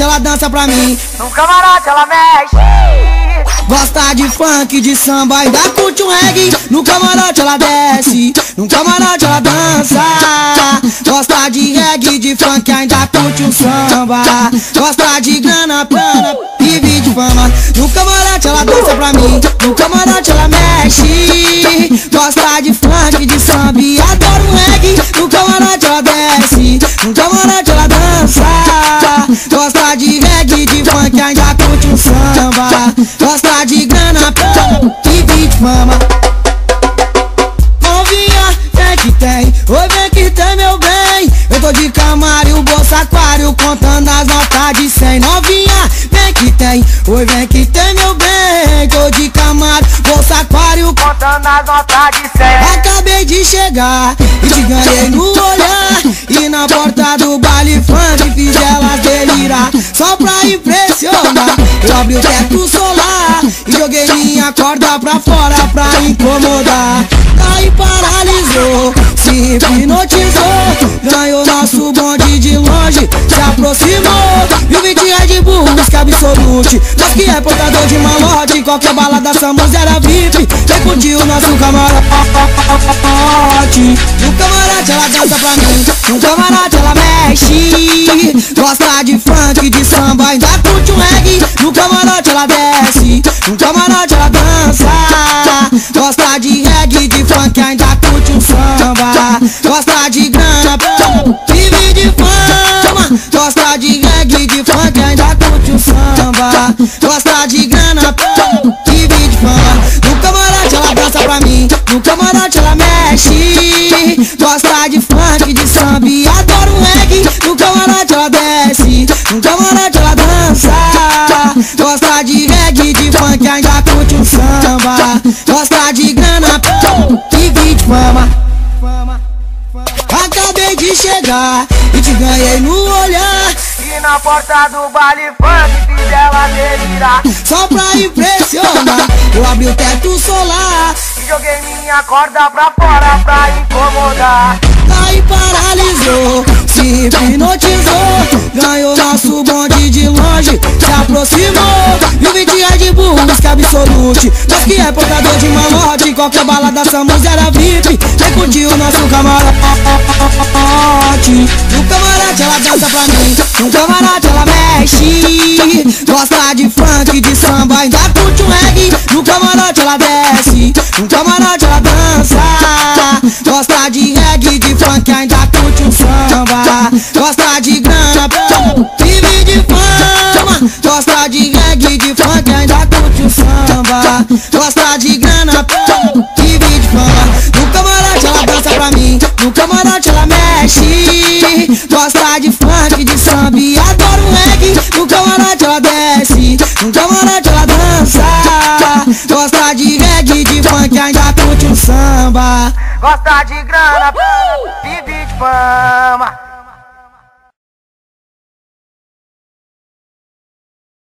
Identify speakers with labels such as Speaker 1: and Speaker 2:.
Speaker 1: camarote ela dança pra mim.
Speaker 2: No camarote ela mexe.
Speaker 1: Gosta de funk, de samba, ainda curte um reggae. No camarote ela desce, no camarote ela dança. Gosta de reggae, de funk, ainda curte um samba. Gosta de grana, plana, vive de fama. No camarote ela dança pra mim, no camarote ela mexe. Gosta de funk, de samba, e adora um reggae. No Gosta de grana, vive de fama. Novinha, vem que tem, oi vem que tem meu bem. Eu tô de camário, bolsa aquário, contando as notas de cem. Novinha, vem que tem, oi vem que tem meu bem. Tô de camário, bolsa aquário,
Speaker 2: Contando as notas de cem.
Speaker 1: Acabei de chegar e te ganhei no olhar E na porta do baile Só pra impressionar Eu abri o teto solar E joguei minha corda pra fora pra incomodar. Aí paralisou, se hipnotizou Ganhou nosso bonde de longe, se aproximou. Viu 20 Red Bull, música absolute Nós que é portador de malote Qualquer balada, música era VIP. Vem o nosso camarote. No camarote ela dança pra mim No camarote ela mexe Gosta de funk, de samba Ainda curte um reggae. No camarote ela desce No camarote ela dança. Gosta de reggae, de funk Ainda curte um samba. Gosta de grana, vive de fama. Gosta de reggae, de funk Ainda curte um samba. Gosta de grana, vive de fama. No camarote ela dança pra mim No camarote ela mexe. Gosta de funk, de samba No camarote ela dança Gosta de reggae, de funk Ainda curte um samba. Gosta de grana, vive de fama. Acabei de chegar e te ganhei no olhar.
Speaker 2: E na porta do baile funk fiz ela delirar.
Speaker 1: Só pra impressionar Eu abri o teto solar.
Speaker 2: E joguei minha corda pra fora pra incomodar.
Speaker 1: Aí paralisou, se hipnotizou Ganhou nosso bonde de longe, se aproximou. Viu 20 Red Bull, música absolute. Nós que é portador de malote Qualquer balada, música era VIP. Vem curtir o nosso camarote. No camarote ela dança pra mim. No camarote ela mexe. Gosta de funk, de samba Ainda curte um reggae. No camarote ela desce. No camarote ela dança. Gosta de reggae, de funk Ainda Gosta de grana, vive de fama No camarote ela dança pra mim No camarote ela mexe. Gosta de funk, de samba E adora um reggae. No camarote ela desce No camarote ela dança. Gosta de reggae, de funk Ainda curte um samba.
Speaker 2: Gosta de grana, vive de fama.